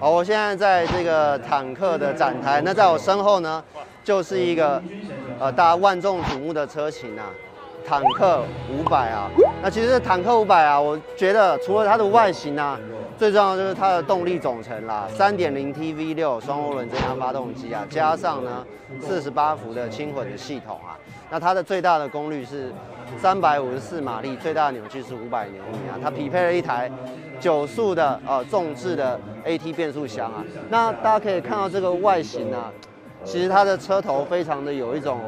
好，我现在在这个坦克的展台，那在我身后呢，就是一个呃大家万众瞩目的车型啊，坦克五百啊。那其实坦克五百啊，我觉得除了它的外形啊，最重要的就是它的动力总成啦，三点零 T V 六双涡轮增压发动机啊，加上呢四十八伏的轻混的系统啊，那它的最大的功率是三百五十四马力，最大扭矩是五百牛米啊，它匹配了一台九速的呃重置的 A T 变速箱啊，那大家可以看到这个外形啊，其实它的车头非常的有一种。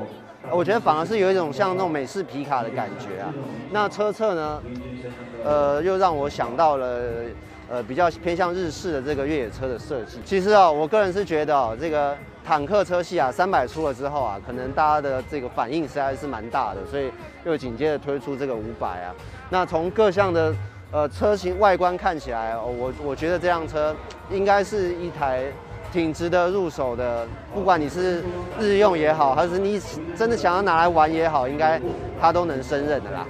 我觉得反而是有一种像那种美式皮卡的感觉啊。那车侧呢，呃，又让我想到了呃比较偏向日式的这个越野车的设计。其实啊，我个人是觉得哦，这个坦克车系啊，三百出了之后啊，可能大家的这个反应实在是蛮大的，所以又紧接着推出这个五百啊。那从各项的呃车型外观看起来，我我觉得这辆车应该是一台。挺值得入手的，不管你是日用也好，还是你真的想要拿来玩也好，应该它都能胜任的啦。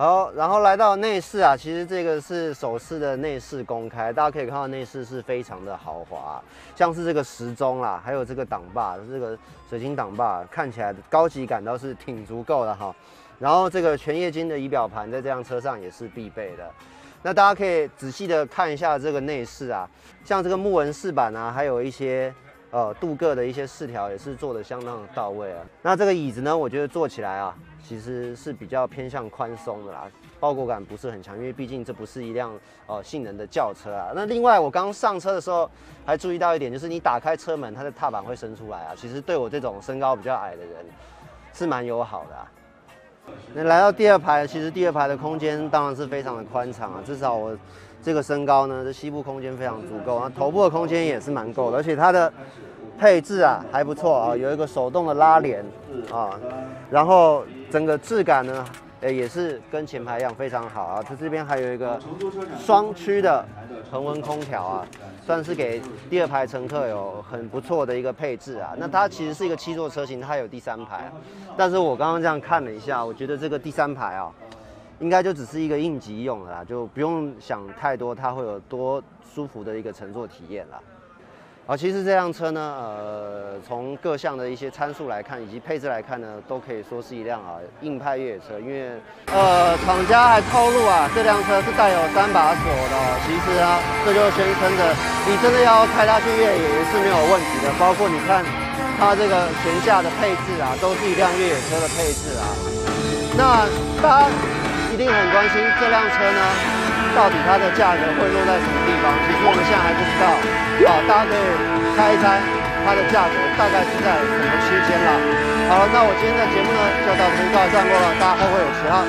好，然后来到内饰啊，其实这个是首次的内饰公开，大家可以看到内饰是非常的豪华，像是这个时钟啦，还有这个挡把，这个水晶挡把，看起来高级感倒是挺足够的哈。然后这个全液晶的仪表盘在这辆车上也是必备的。那大家可以仔细的看一下这个内饰啊，像这个木纹饰板啊，还有一些呃镀铬的一些饰条也是做的相当的到位啊。那这个椅子呢，我觉得坐起来啊，其实是比较偏向宽松的啦，包裹感不是很强，因为毕竟这不是一辆呃性能的轿车啊。那另外我刚上车的时候还注意到一点，就是你打开车门，它的踏板会伸出来啊，其实对我这种身高比较矮的人是蛮友好的啊。那来到第二排，其实第二排的空间当然是非常的宽敞啊，至少我这个身高呢，这膝部空间非常足够啊，头部的空间也是蛮够的，而且它的配置啊还不错啊，有一个手动的拉帘啊，然后整个质感呢。呃，也是跟前排一样非常好啊。它这边还有一个双区的恒温空调啊，算是给第二排乘客有很不错的一个配置啊。那它其实是一个七座车型，它有第三排啊。但是我刚刚这样看了一下，我觉得这个第三排啊，应该就只是一个应急用的啦，就不用想太多，它会有多舒服的一个乘坐体验啦。啊，其实这辆车呢，呃，从各项的一些参数来看，以及配置来看呢，都可以说是一辆啊硬派越野车。因为，呃，厂家还透露啊，这辆车是带有三把锁的。其实啊，这就宣称着你真的要开它去越野也是没有问题的。包括你看它这个前下的配置啊，都是一辆越野车的配置啊。那大家一定很关心这辆车呢，到底它的价格会落在什么地方？其实我们现在还不知道。好，大家可以猜一猜它的价格大概是在什么区间了。好了，那我今天的节目呢就到这里告一段落了，大家后会有期啊。